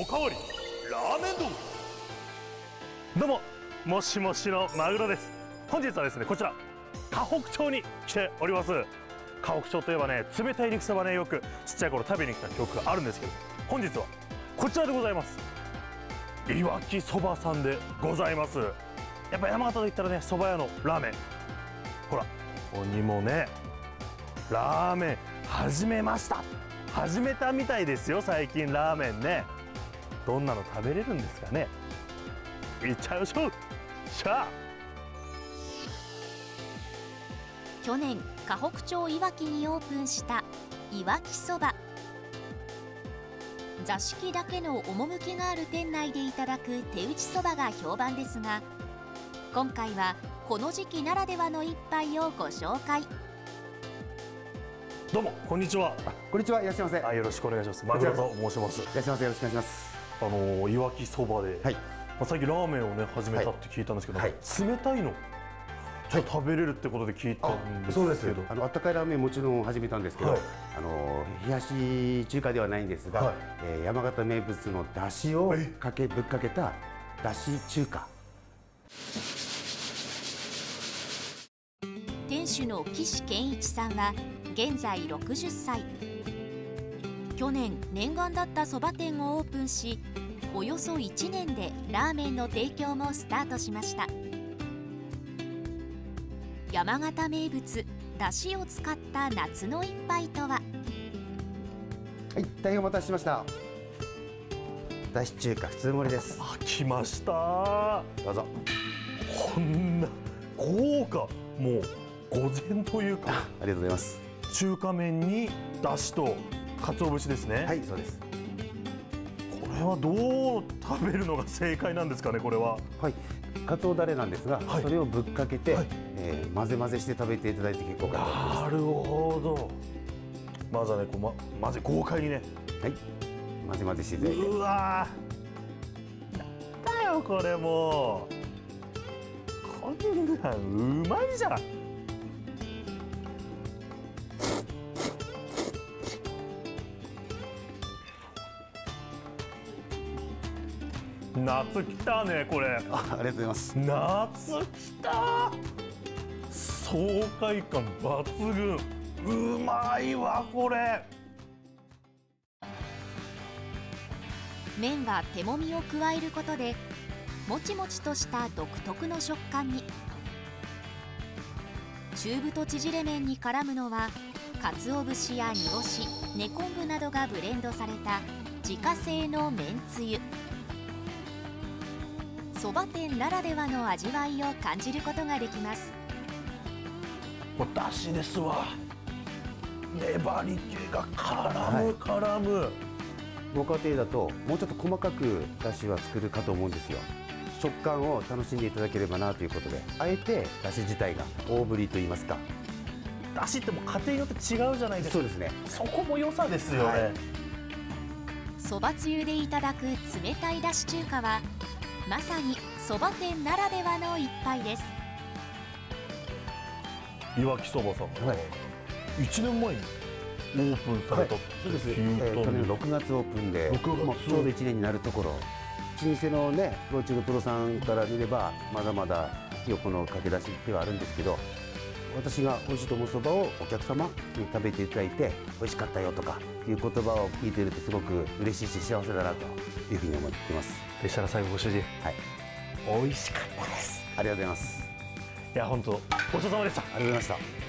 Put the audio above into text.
おかわりラーメン丼。どうももしもしのマグロです。本日はですねこちら河北町に来ております。河北町といえばね冷たい肉そばねよくちっちゃい頃食べに来た記憶があるんですけど本日はこちらでございます。いわきそばさんでございます。やっぱ山形といったらね蕎麦屋のラーメン。ほらここにもねラーメン始めました。始めたみたいですよ最近ラーメンね。どんなの食べれるんですかね？いっちゃいましょう。しゃあ去年河北町いわきにオープンしたいわきそば。座敷だけの趣がある店内でいただく手打ちそばが評判ですが今回はこの時期ならではの一杯をご紹介。どうもこんにちは。あこんにちは。いらっしゃいませ。いらあよろしくお願いします。マグロと申します。っしゃいませ。よろしくお願いしますあのいわきそばで、はい。まあ、最近ラーメンをね始めたって聞いたんですけど、はい。冷たいの？ちょっと食べれるってことで聞いたんですけど、あのあったかいラーメンもちろん始めたんですけど、はい。あの冷やし中華ではないんですが、はい。えー山形名物のだしをえかけぶっかけただし中華。店主の岸健一さんは現在60歳去年念願だったそば店をオープンしおよそ1年でラーメンの提供もスタートしました。山形名物だしを使った夏の一杯とは？はい大変お待たせしました。だし中華普通盛りです。あ来ました。どうぞ。こんな豪華もう御膳というか。ありがとうございます。中華麺にだしと鰹節ですね、はいそうです。これはどう食べるのが正解なんですかねこれは。はい。かつおだれなんですが、はい。それをぶっかけて、はい。えー混ぜ混ぜして食べていただいて結構かなるほど。まずはねこう、ま、まず豪快にね。すはい。混ぜ混ぜしていただいて。うわだよこれもう。こんなんうまいじゃん夏来たねこれ。あありがとうございます。夏来た。爽快感抜群。うまいわこれ。麺は手もみを加えることでもちもちとした独特の食感に。中太縮れ麺に絡むのは鰹節や煮干し根昆布などがブレンドされた自家製の麺つゆそば店ならではの味わいを感じることができます。もうだしですわ。粘り気が絡む、はい。絡む。ご家庭だともうちょっと細かくだしは作るかと思うんですよ。食感を楽しんでいただければなということであえてだし自体が大ぶりと言いますか。だしってもう家庭によって違うじゃないですか。そうですね。そこも良さですよね、はい。そばつゆでいただく冷たいだし中華はまさにそば店ならではの一杯です。いわきそばさんがはい。1年前にオープンされたってそうです、え聞いー去年たんで6月オープンで6月もうちょうど1年になるところ。老舗のねプロ中のプロさんから見ればまだまだひよこの駆け出しではあるんですけど私が美味しいと思うそばをお客様に食べていただいて美味しかったよとかいう言葉を聞いているとすごく嬉しいし幸せだなというふうに思っています。でしたら最後ご主人。はい。美味しかったです。ありがとうございます。いや本当ごちそうさまでした。ありがとうございました